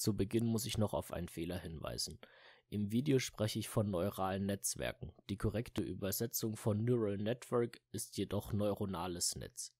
Zu Beginn muss ich noch auf einen Fehler hinweisen. Im Video spreche ich von neuralen Netzwerken. Die korrekte Übersetzung von Neural Network ist jedoch neuronales Netz.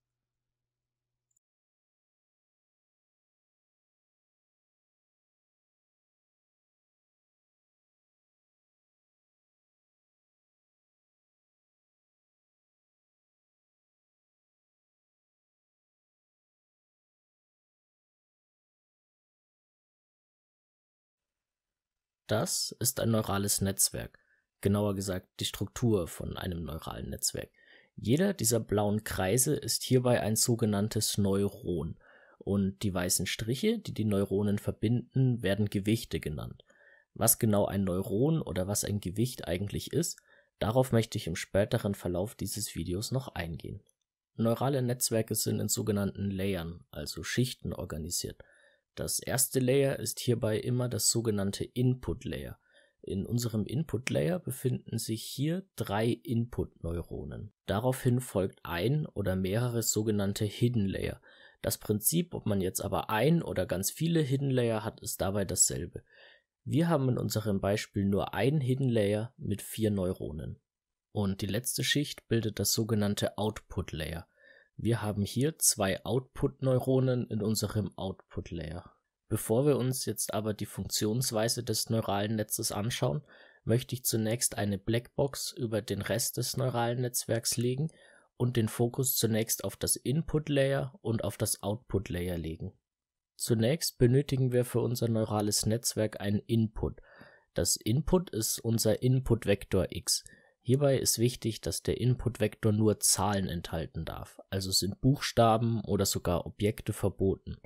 Das ist ein neurales Netzwerk, genauer gesagt die Struktur von einem neuralen Netzwerk. Jeder dieser blauen Kreise ist hierbei ein sogenanntes Neuron und die weißen Striche, die die Neuronen verbinden, werden Gewichte genannt. Was genau ein Neuron oder was ein Gewicht eigentlich ist, darauf möchte ich im späteren Verlauf dieses Videos noch eingehen. Neurale Netzwerke sind in sogenannten Layern, also Schichten organisiert. Das erste Layer ist hierbei immer das sogenannte Input Layer. In unserem Input Layer befinden sich hier drei Input-Neuronen. Daraufhin folgt ein oder mehrere sogenannte Hidden Layer. Das Prinzip, ob man jetzt aber ein oder ganz viele Hidden Layer hat, ist dabei dasselbe. Wir haben in unserem Beispiel nur ein Hidden Layer mit vier Neuronen. Und die letzte Schicht bildet das sogenannte Output Layer. Wir haben hier zwei Output-Neuronen in unserem Output-Layer. Bevor wir uns jetzt aber die Funktionsweise des neuralen Netzes anschauen, möchte ich zunächst eine Blackbox über den Rest des neuralen Netzwerks legen und den Fokus zunächst auf das Input-Layer und auf das Output-Layer legen. Zunächst benötigen wir für unser neurales Netzwerk einen Input. Das Input ist unser Input-Vektor x. Hierbei ist wichtig, dass der Inputvektor nur Zahlen enthalten darf, also sind Buchstaben oder sogar Objekte verboten.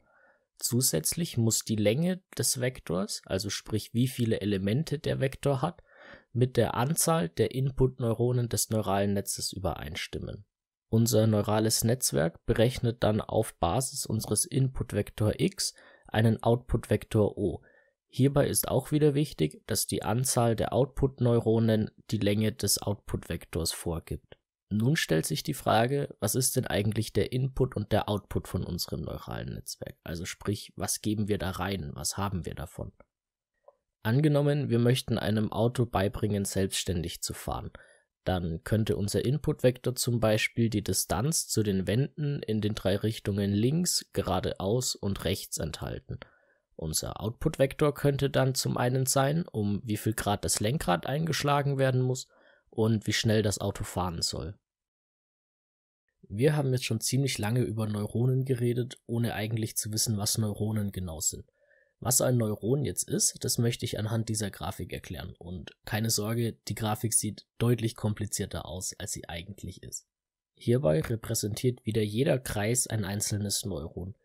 Zusätzlich muss die Länge des Vektors, also sprich wie viele Elemente der Vektor hat, mit der Anzahl der Input-Neuronen des neuralen Netzes übereinstimmen. Unser neurales Netzwerk berechnet dann auf Basis unseres Inputvektor x einen Outputvektor O, Hierbei ist auch wieder wichtig, dass die Anzahl der Output-Neuronen die Länge des Output-Vektors vorgibt. Nun stellt sich die Frage, was ist denn eigentlich der Input und der Output von unserem neuralen Netzwerk? Also sprich, was geben wir da rein, was haben wir davon? Angenommen, wir möchten einem Auto beibringen, selbstständig zu fahren. Dann könnte unser Inputvektor zum Beispiel die Distanz zu den Wänden in den drei Richtungen links, geradeaus und rechts enthalten. Unser Output-Vektor könnte dann zum einen sein, um wie viel Grad das Lenkrad eingeschlagen werden muss und wie schnell das Auto fahren soll. Wir haben jetzt schon ziemlich lange über Neuronen geredet, ohne eigentlich zu wissen, was Neuronen genau sind. Was ein Neuron jetzt ist, das möchte ich anhand dieser Grafik erklären. Und keine Sorge, die Grafik sieht deutlich komplizierter aus, als sie eigentlich ist. Hierbei repräsentiert wieder jeder Kreis ein einzelnes Neuron.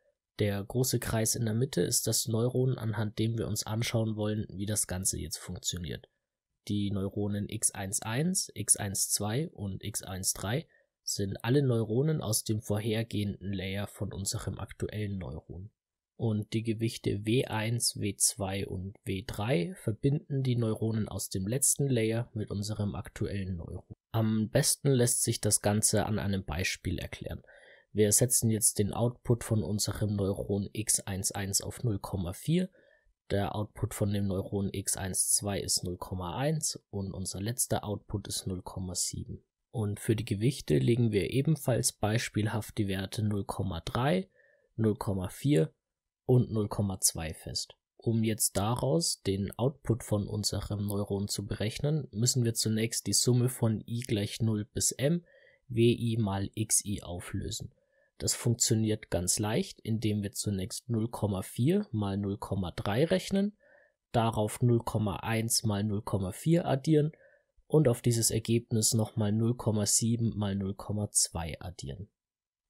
Der große Kreis in der Mitte ist das Neuron, anhand dem wir uns anschauen wollen, wie das Ganze jetzt funktioniert. Die Neuronen x11, x12 und x13 sind alle Neuronen aus dem vorhergehenden Layer von unserem aktuellen Neuron. Und die Gewichte W1, W2 und W3 verbinden die Neuronen aus dem letzten Layer mit unserem aktuellen Neuron. Am besten lässt sich das Ganze an einem Beispiel erklären. Wir setzen jetzt den Output von unserem Neuron x11 auf 0,4. Der Output von dem Neuron x12 ist 0,1 und unser letzter Output ist 0,7. Und für die Gewichte legen wir ebenfalls beispielhaft die Werte 0,3, 0,4 und 0,2 fest. Um jetzt daraus den Output von unserem Neuron zu berechnen, müssen wir zunächst die Summe von i gleich 0 bis m wi mal xi auflösen. Das funktioniert ganz leicht, indem wir zunächst 0,4 mal 0,3 rechnen, darauf 0,1 mal 0,4 addieren und auf dieses Ergebnis nochmal 0,7 mal 0,2 addieren.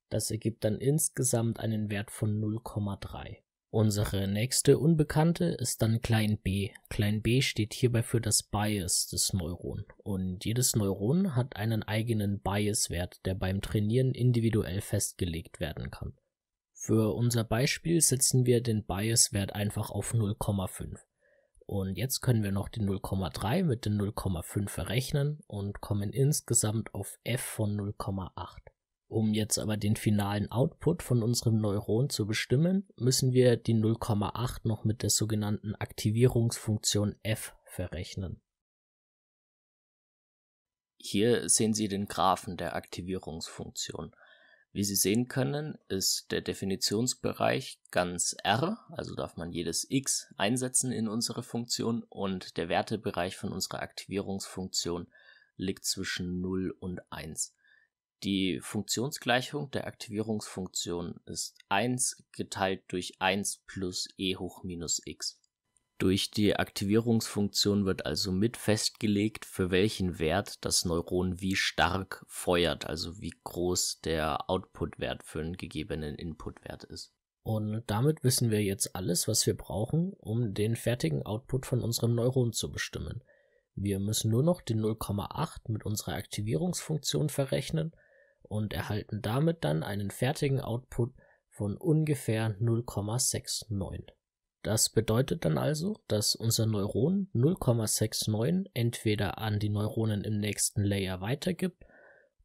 Das ergibt dann insgesamt einen Wert von 0,3. Unsere nächste Unbekannte ist dann klein b. Klein b steht hierbei für das Bias des Neuron und jedes Neuron hat einen eigenen Bias-Wert, der beim Trainieren individuell festgelegt werden kann. Für unser Beispiel setzen wir den Bias-Wert einfach auf 0,5. Und jetzt können wir noch den 0,3 mit den 0,5 verrechnen und kommen insgesamt auf f von 0,8. Um jetzt aber den finalen Output von unserem Neuron zu bestimmen, müssen wir die 0,8 noch mit der sogenannten Aktivierungsfunktion f verrechnen. Hier sehen Sie den Graphen der Aktivierungsfunktion. Wie Sie sehen können, ist der Definitionsbereich ganz R, also darf man jedes x einsetzen in unsere Funktion und der Wertebereich von unserer Aktivierungsfunktion liegt zwischen 0 und 1. Die Funktionsgleichung der Aktivierungsfunktion ist 1 geteilt durch 1 plus e hoch minus x. Durch die Aktivierungsfunktion wird also mit festgelegt, für welchen Wert das Neuron wie stark feuert, also wie groß der Outputwert für einen gegebenen Inputwert ist. Und damit wissen wir jetzt alles, was wir brauchen, um den fertigen Output von unserem Neuron zu bestimmen. Wir müssen nur noch den 0,8 mit unserer Aktivierungsfunktion verrechnen und erhalten damit dann einen fertigen Output von ungefähr 0,69. Das bedeutet dann also, dass unser Neuron 0,69 entweder an die Neuronen im nächsten Layer weitergibt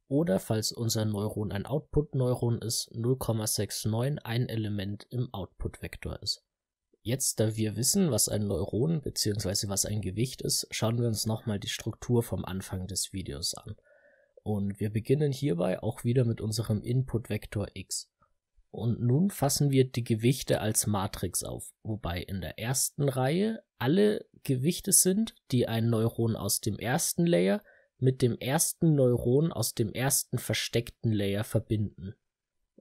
oder falls unser Neuron ein Output-Neuron ist, 0,69 ein Element im Output-Vektor ist. Jetzt, da wir wissen, was ein Neuron bzw. was ein Gewicht ist, schauen wir uns nochmal die Struktur vom Anfang des Videos an. Und wir beginnen hierbei auch wieder mit unserem Input-Vektor x. Und nun fassen wir die Gewichte als Matrix auf, wobei in der ersten Reihe alle Gewichte sind, die ein Neuron aus dem ersten Layer mit dem ersten Neuron aus dem ersten versteckten Layer verbinden.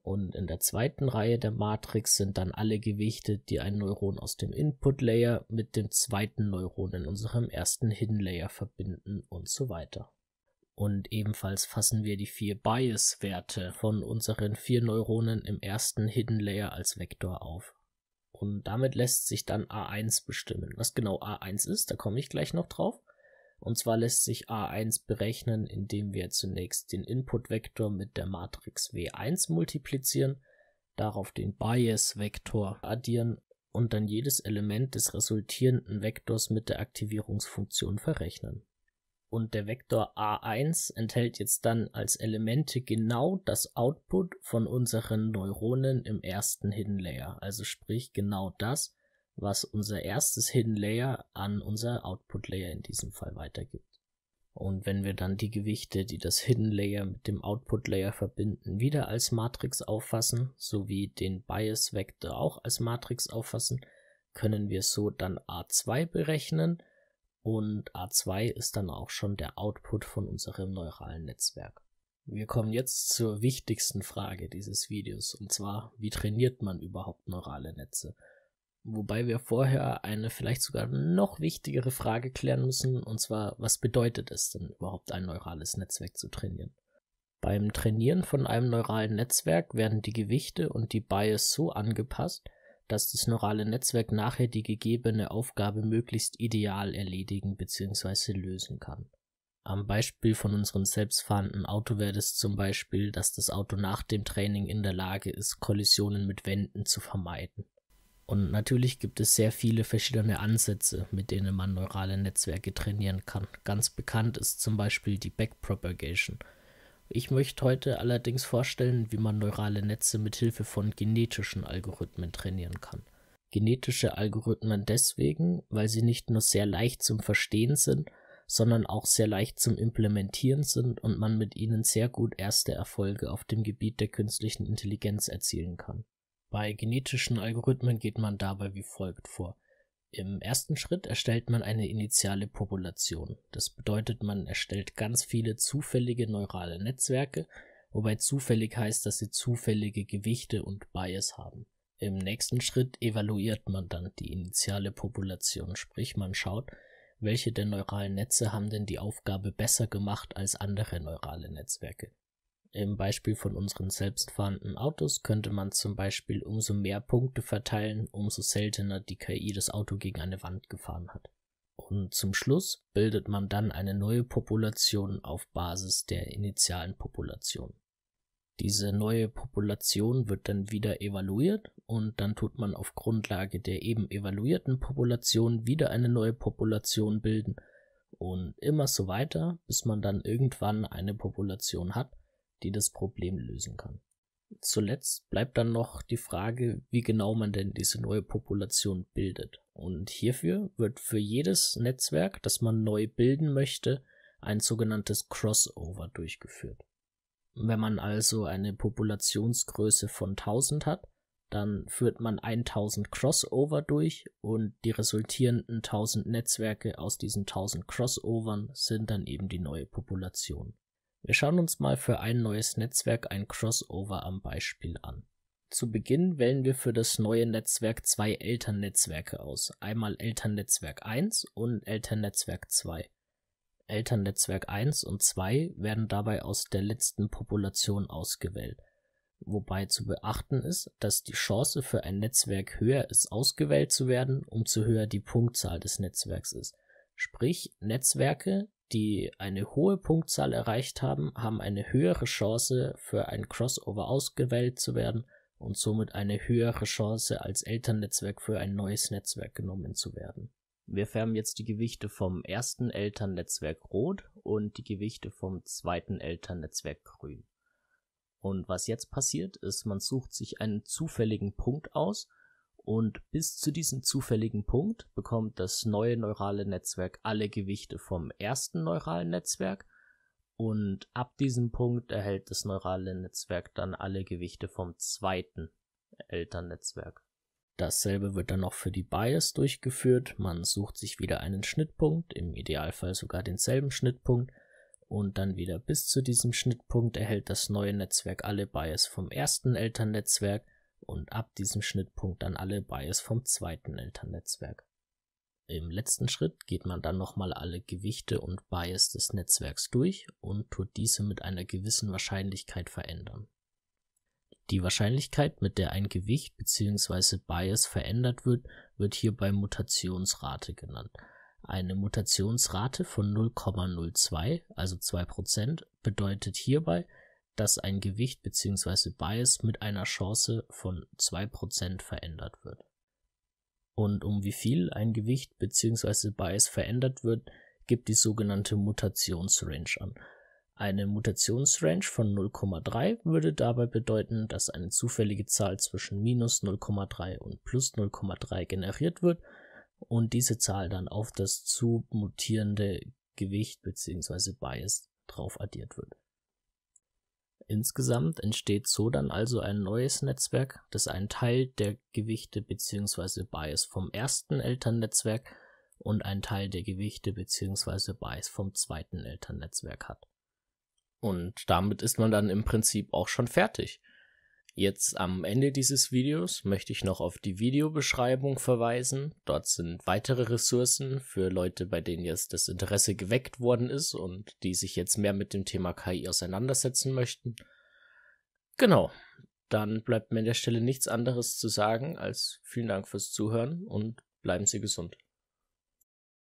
Und in der zweiten Reihe der Matrix sind dann alle Gewichte, die ein Neuron aus dem Input Layer mit dem zweiten Neuron in unserem ersten Hidden Layer verbinden und so weiter. Und ebenfalls fassen wir die vier Bias-Werte von unseren vier Neuronen im ersten Hidden Layer als Vektor auf. Und damit lässt sich dann A1 bestimmen. Was genau A1 ist, da komme ich gleich noch drauf. Und zwar lässt sich A1 berechnen, indem wir zunächst den Input-Vektor mit der Matrix W1 multiplizieren, darauf den Bias-Vektor addieren und dann jedes Element des resultierenden Vektors mit der Aktivierungsfunktion verrechnen und der Vektor a1 enthält jetzt dann als Elemente genau das Output von unseren Neuronen im ersten Hidden Layer, also sprich genau das, was unser erstes Hidden Layer an unser Output Layer in diesem Fall weitergibt. Und wenn wir dann die Gewichte, die das Hidden Layer mit dem Output Layer verbinden, wieder als Matrix auffassen, sowie den Bias Vektor auch als Matrix auffassen, können wir so dann A2 berechnen und A2 ist dann auch schon der Output von unserem neuralen Netzwerk. Wir kommen jetzt zur wichtigsten Frage dieses Videos, und zwar, wie trainiert man überhaupt neurale Netze? Wobei wir vorher eine vielleicht sogar noch wichtigere Frage klären müssen, und zwar, was bedeutet es denn überhaupt ein neurales Netzwerk zu trainieren? Beim Trainieren von einem neuralen Netzwerk werden die Gewichte und die Bias so angepasst, dass das neurale Netzwerk nachher die gegebene Aufgabe möglichst ideal erledigen bzw. lösen kann. Am Beispiel von unserem selbstfahrenden Auto wäre es zum Beispiel, dass das Auto nach dem Training in der Lage ist, Kollisionen mit Wänden zu vermeiden. Und natürlich gibt es sehr viele verschiedene Ansätze, mit denen man neurale Netzwerke trainieren kann. Ganz bekannt ist zum Beispiel die Backpropagation – ich möchte heute allerdings vorstellen, wie man neurale Netze mit Hilfe von genetischen Algorithmen trainieren kann. Genetische Algorithmen deswegen, weil sie nicht nur sehr leicht zum Verstehen sind, sondern auch sehr leicht zum Implementieren sind und man mit ihnen sehr gut erste Erfolge auf dem Gebiet der künstlichen Intelligenz erzielen kann. Bei genetischen Algorithmen geht man dabei wie folgt vor. Im ersten Schritt erstellt man eine initiale Population. Das bedeutet, man erstellt ganz viele zufällige neurale Netzwerke, wobei zufällig heißt, dass sie zufällige Gewichte und Bias haben. Im nächsten Schritt evaluiert man dann die initiale Population, sprich man schaut, welche der neuralen Netze haben denn die Aufgabe besser gemacht als andere neurale Netzwerke. Im Beispiel von unseren selbstfahrenden Autos könnte man zum Beispiel umso mehr Punkte verteilen, umso seltener die KI das Auto gegen eine Wand gefahren hat. Und zum Schluss bildet man dann eine neue Population auf Basis der initialen Population. Diese neue Population wird dann wieder evaluiert und dann tut man auf Grundlage der eben evaluierten Population wieder eine neue Population bilden und immer so weiter, bis man dann irgendwann eine Population hat, die das Problem lösen kann. Zuletzt bleibt dann noch die Frage, wie genau man denn diese neue Population bildet. Und hierfür wird für jedes Netzwerk, das man neu bilden möchte, ein sogenanntes Crossover durchgeführt. Wenn man also eine Populationsgröße von 1000 hat, dann führt man 1000 Crossover durch und die resultierenden 1000 Netzwerke aus diesen 1000 Crossovern sind dann eben die neue Population. Wir schauen uns mal für ein neues Netzwerk ein Crossover am Beispiel an. Zu Beginn wählen wir für das neue Netzwerk zwei Elternnetzwerke aus, einmal Elternnetzwerk 1 und Elternnetzwerk 2. Elternnetzwerk 1 und 2 werden dabei aus der letzten Population ausgewählt, wobei zu beachten ist, dass die Chance für ein Netzwerk höher ist, ausgewählt zu werden, umso höher die Punktzahl des Netzwerks ist. Sprich, Netzwerke, die eine hohe Punktzahl erreicht haben, haben eine höhere Chance für ein Crossover ausgewählt zu werden und somit eine höhere Chance als Elternnetzwerk für ein neues Netzwerk genommen zu werden. Wir färben jetzt die Gewichte vom ersten Elternnetzwerk rot und die Gewichte vom zweiten Elternnetzwerk grün. Und was jetzt passiert ist, man sucht sich einen zufälligen Punkt aus und bis zu diesem zufälligen Punkt bekommt das neue neurale Netzwerk alle Gewichte vom ersten neuralen Netzwerk und ab diesem Punkt erhält das neurale Netzwerk dann alle Gewichte vom zweiten Elternnetzwerk. Dasselbe wird dann noch für die Bias durchgeführt. Man sucht sich wieder einen Schnittpunkt, im Idealfall sogar denselben Schnittpunkt und dann wieder bis zu diesem Schnittpunkt erhält das neue Netzwerk alle Bias vom ersten Elternnetzwerk und ab diesem Schnittpunkt dann alle Bias vom zweiten Elternnetzwerk. Im letzten Schritt geht man dann nochmal alle Gewichte und Bias des Netzwerks durch und tut diese mit einer gewissen Wahrscheinlichkeit verändern. Die Wahrscheinlichkeit, mit der ein Gewicht bzw. Bias verändert wird, wird hierbei Mutationsrate genannt. Eine Mutationsrate von 0,02, also 2%, bedeutet hierbei, dass ein Gewicht bzw. Bias mit einer Chance von 2% verändert wird. Und um wie viel ein Gewicht bzw. Bias verändert wird, gibt die sogenannte Mutationsrange an. Eine Mutationsrange von 0,3 würde dabei bedeuten, dass eine zufällige Zahl zwischen minus 0,3 und plus 0,3 generiert wird und diese Zahl dann auf das zu mutierende Gewicht bzw. Bias drauf addiert wird. Insgesamt entsteht so dann also ein neues Netzwerk, das einen Teil der Gewichte bzw. Bias vom ersten Elternnetzwerk und einen Teil der Gewichte bzw. Bias vom zweiten Elternnetzwerk hat. Und damit ist man dann im Prinzip auch schon fertig. Jetzt am Ende dieses Videos möchte ich noch auf die Videobeschreibung verweisen. Dort sind weitere Ressourcen für Leute, bei denen jetzt das Interesse geweckt worden ist und die sich jetzt mehr mit dem Thema KI auseinandersetzen möchten. Genau, dann bleibt mir an der Stelle nichts anderes zu sagen als vielen Dank fürs Zuhören und bleiben Sie gesund.